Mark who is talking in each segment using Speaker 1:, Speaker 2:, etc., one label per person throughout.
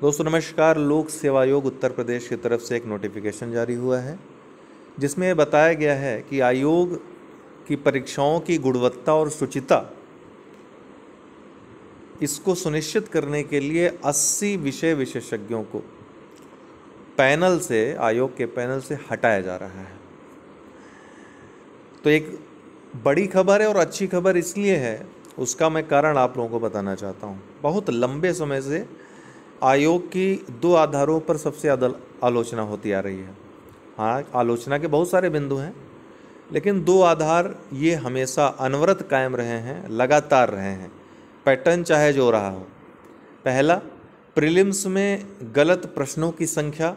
Speaker 1: दोस्तों, नमस्कार। लोक सेवा आयोग उत्तर प्रदेश की तरफ़ से एक नोटिफिकेशन जारी हुआ है, जिसमें बताया गया है कि आयोग की परीक्षाओं की गुणवत्ता और शुचिता इसको सुनिश्चित करने के लिए 80 विषय विशेषज्ञों को पैनल से, आयोग के पैनल से हटाया जा रहा है। तो एक बड़ी खबर है और अच्छी खबर इसलिए है, उसका मैं कारण आप लोगों को बताना चाहता हूँ। बहुत लंबे समय से आयोग की दो आधारों पर सबसे ज़्यादा आलोचना होती आ रही है। हाँ आलोचना के बहुत सारे बिंदु हैं, लेकिन दो आधार ये हमेशा अनवरत कायम रहे हैं, लगातार रहे हैं। पैटर्न चाहे जो रहा हो। पहला, प्रीलिम्स में गलत प्रश्नों की संख्या।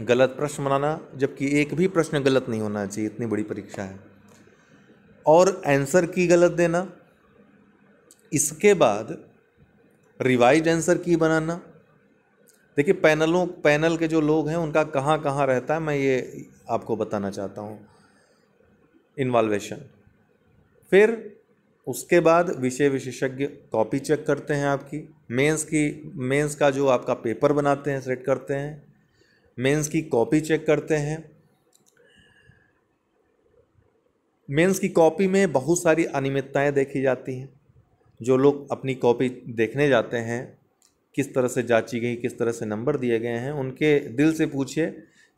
Speaker 1: गलत प्रश्न बनाना, जबकि एक भी प्रश्न गलत नहीं होना चाहिए, इतनी बड़ी परीक्षा है। और आंसर की गलत देना। इसके बाद रिवाइज आंसर की बनाना। देखिए, पैनलों, पैनल के जो लोग हैं, उनका कहाँ कहाँ रहता है, मैं ये आपको बताना चाहता हूँ। इन्वॉल्वेशन फिर उसके बाद विषय विशेषज्ञ कॉपी चेक करते हैं आपकी। मेंस की मेंस का जो आपका पेपर बनाते हैं सेलेक्ट करते हैं। मेंस की कॉपी चेक करते हैं। मेंस की कॉपी में बहुत सारी अनियमितताएँ देखी जाती हैं। जो लोग अपनी कॉपी देखने जाते हैं, किस तरह से जांची गई, किस तरह से नंबर दिए गए हैं, उनके दिल से पूछिए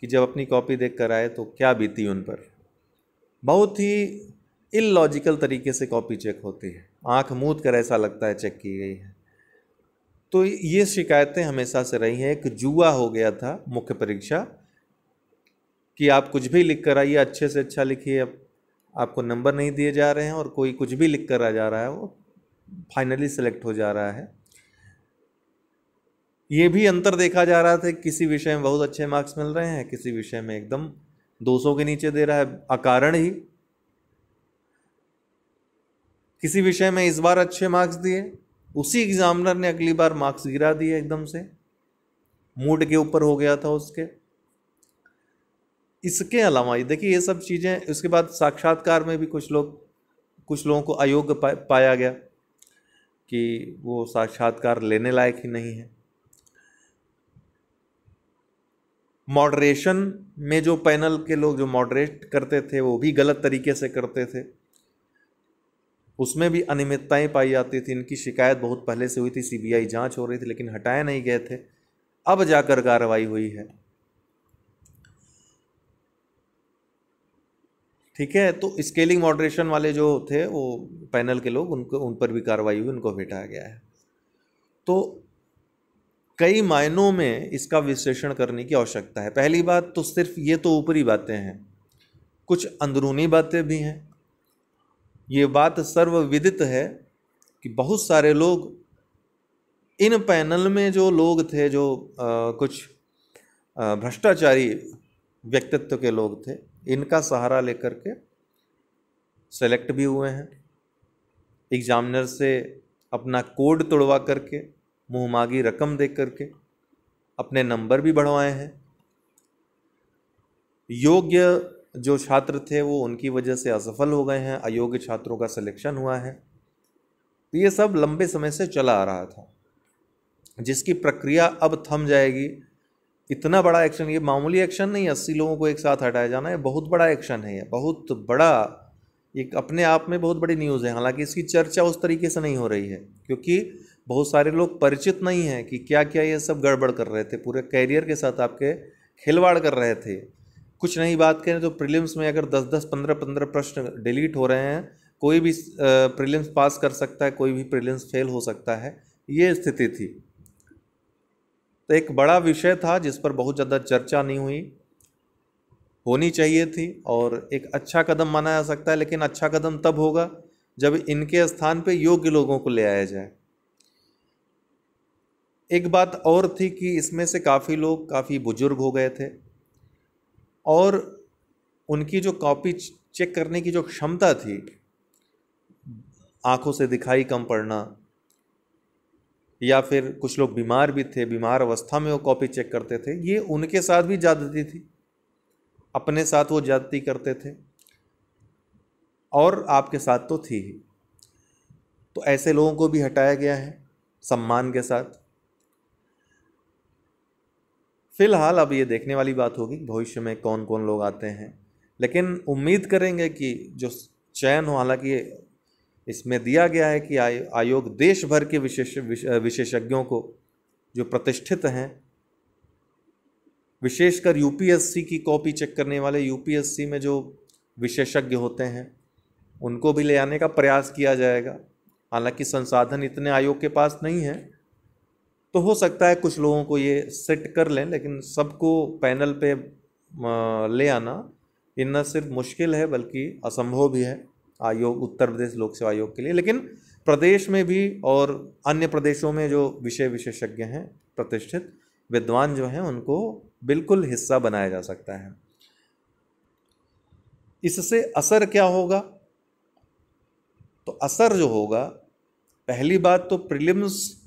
Speaker 1: कि जब अपनी कॉपी देख कर आए तो क्या बीती उन पर। बहुत ही इलॉजिकल तरीके से कॉपी चेक होती है। आँख मूद कर ऐसा लगता है चेक की गई है। तो ये शिकायतें हमेशा से रही हैं। एक जुआ हो गया था मुख्य परीक्षा कि आप कुछ भी लिख कर आइए, अच्छे से अच्छा लिखिए, अब आपको नंबर नहीं दिए जा रहे हैं और कोई कुछ भी लिख कर आ जा रहा है, वो फाइनली सेलेक्ट हो जा रहा है। ये भी अंतर देखा जा रहा था किसी विषय में बहुत अच्छे मार्क्स मिल रहे हैं किसी विषय में एकदम 200 के नीचे दे रहा है अकारण ही। किसी विषय में इस बार अच्छे मार्क्स दिए उसी एग्जामिनर ने अगली बार मार्क्स गिरा दिए एकदम से। मूड के ऊपर हो गया था उसके। इसके अलावा देखिए ये सब चीज़ें उसके बाद साक्षात्कार में भी कुछ लोग कुछ लोगों को अयोग्य पा, पाया गया। कि वो साक्षात्कार लेने लायक ही नहीं है। मॉडरेशन में जो पैनल के लोग जो मॉडरेट करते थे, वो भी गलत तरीके से करते थे। उसमें भी अनियमितताएँ पाई जाती थी, इनकी शिकायत बहुत पहले से हुई थी, सीबीआई जाँच हो रही थी, लेकिन हटाए नहीं गए थे। अब जाकर कार्रवाई हुई है। ठीक है तो स्केलिंग मॉडरेशन वाले जो थे वो पैनल के लोग उनको उन पर भी कार्रवाई हुई उनको हटाया गया है। तो कई मायनों में इसका विश्लेषण करने की आवश्यकता है। पहली बात तो सिर्फ़ ये तो ऊपरी बातें हैं। कुछ अंदरूनी बातें भी हैं। ये बात सर्वविदित है कि बहुत सारे लोग इन पैनल में जो लोग थे जो आ, कुछ भ्रष्टाचारी व्यक्तित्व के लोग थे इनका सहारा लेकर के सेलेक्ट भी हुए हैं। एग्जामिनर से अपना कोड तोड़वा करके, मुँह मांगी रकम दे करके अपने नंबर भी बढ़वाए हैं। योग्य जो छात्र थे वो उनकी वजह से असफल हो गए हैं, अयोग्य छात्रों का सिलेक्शन हुआ है। तो ये सब लंबे समय से चला आ रहा था, जिसकी प्रक्रिया अब थम जाएगी। इतना बड़ा एक्शन ये मामूली एक्शन नहीं, अस्सी लोगों को एक साथ हटाया जाना है बहुत बड़ा एक्शन है, ये बहुत बड़ा एक अपने आप में बहुत बड़ी न्यूज़ है। हालाँकि इसकी चर्चा उस तरीके से नहीं हो रही है, क्योंकि बहुत सारे लोग परिचित नहीं हैं कि क्या क्या ये सब गड़बड़ कर रहे थे, पूरे कैरियर के साथ आपके खिलवाड़ कर रहे थे। कुछ नहीं बात करें तो प्रीलिम्स में अगर दस दस पंद्रह पंद्रह प्रश्न डिलीट हो रहे हैं, कोई भी प्रीलिम्स पास कर सकता है, कोई भी प्रीलिम्स फेल हो सकता है, ये स्थिति थी। तो एक बड़ा विषय था जिस पर बहुत ज़्यादा चर्चा नहीं हुई। होनी चाहिए थी और एक अच्छा कदम माना जा सकता है, लेकिन अच्छा कदम तब होगा जब इनके स्थान पे योग्य लोगों को ले आया जाए। एक बात और थी कि इसमें से काफ़ी लोग, काफ़ी बुज़ुर्ग हो गए थे और उनकी जो कॉपी चेक करने की जो क्षमता थी, आँखों से दिखाई कम पड़ना या फिर कुछ लोग बीमार भी थे, बीमार अवस्था में वो कॉपी चेक करते थे, ये उनके साथ भी ज़्यादती थी। अपने साथ वो ज़्यादती करते थे। और आपके साथ तो थी ही। तो ऐसे लोगों को भी हटाया गया है सम्मान के साथ। फ़िलहाल अब ये देखने वाली बात होगी, भविष्य में कौन कौन लोग आते हैं। लेकिन उम्मीद करेंगे कि जो चयन हो, हालाँकि इसमें दिया गया है कि आयोग देश भर के विशेष विशेषज्ञों को जो प्रतिष्ठित हैं, विशेषकर यूपीएससी की कॉपी चेक करने वाले यूपीएससी में जो विशेषज्ञ होते हैं, उनको भी ले आने का प्रयास किया जाएगा। हालाँकि संसाधन इतने आयोग के पास नहीं है तो हो सकता है कुछ लोगों को ये सेट कर लें, लेकिन सबको पैनल पे ले आना, ये न सिर्फ़ मुश्किल है, बल्कि असंभव भी है। आयोग, उत्तर प्रदेश लोक सेवा आयोग के लिए। लेकिन प्रदेश में भी और अन्य प्रदेशों में जो विषय विशेषज्ञ हैं, प्रतिष्ठित विद्वान जो हैं, उनको बिल्कुल हिस्सा बनाया जा सकता है। इससे असर क्या होगा? तो असर जो होगा, पहली बात तो प्रीलिम्स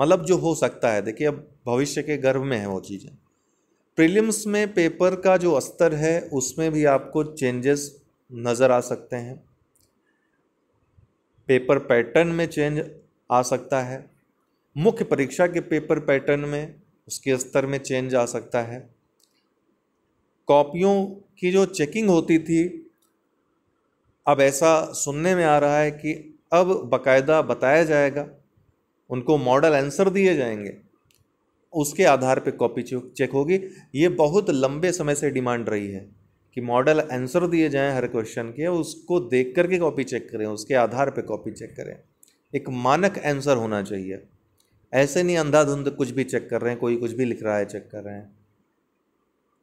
Speaker 1: मतलब जो हो सकता है, देखिए अब भविष्य के गर्भ में है वो चीज़ें। प्रीलिम्स में पेपर का जो स्तर है, उसमें भी आपको चेंजेस नज़र आ सकते हैं। पेपर पैटर्न में चेंज आ सकता है। मुख्य परीक्षा के पेपर पैटर्न में उसके स्तर में चेंज आ सकता है। कॉपियों की जो चेकिंग होती थी, अब ऐसा सुनने में आ रहा है कि अब बकायदा बताया जाएगा, उनको मॉडल आंसर दिए जाएँगे। उसके आधार पे कॉपी चेक होगी। ये बहुत लंबे समय से डिमांड रही है। कि मॉडल आंसर दिए जाएँ हर क्वेश्चन के, उसको देख करके कॉपी चेक करें, उसके आधार पे कॉपी चेक करें। एक मानक आंसर होना चाहिए। ऐसे नहीं अंधाधुंध कुछ भी चेक कर रहे हैं, कोई कुछ भी लिख रहा है चेक कर रहे हैं।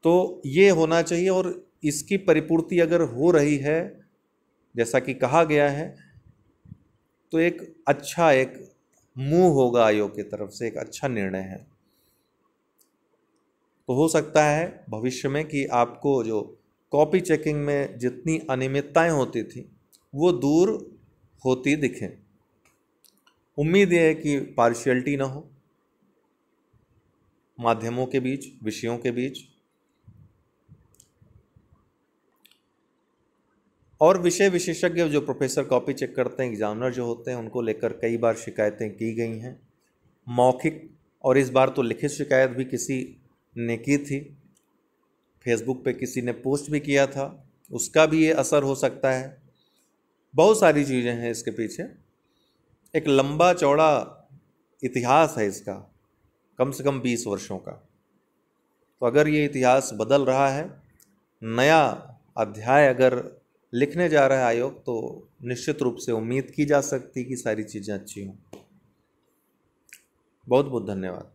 Speaker 1: तो ये होना चाहिए और इसकी परिपूर्ति अगर हो रही है, जैसा कि कहा गया है तो एक अच्छा एक मुँह होगा आयोग की तरफ़ से, एक अच्छा निर्णय है। तो हो सकता है भविष्य में कि आपको जो कॉपी चेकिंग में जितनी अनियमितताएँ होती थी, वो दूर होती दिखें। उम्मीद यह है कि पार्शियलिटी ना हो। माध्यमों के बीच, विषयों के बीच। और विषय विशेषज्ञ जो प्रोफेसर कॉपी चेक करते हैं एग्जामिनर जो होते हैं, उनको लेकर कई बार शिकायतें की गई हैं। मौखिक, और इस बार तो लिखित शिकायत भी किसी ने की थी। फेसबुक पे किसी ने पोस्ट भी किया था, उसका भी ये असर हो सकता है। बहुत सारी चीज़ें हैं इसके पीछे। एक लंबा चौड़ा इतिहास है इसका, कम से कम बीस वर्षों का। तो अगर ये इतिहास बदल रहा है, नया अध्याय अगर लिखने जा रहा है आयोग तो निश्चित रूप से उम्मीद की जा सकती कि सारी चीज़ें अच्छी हों। बहुत बहुत धन्यवाद।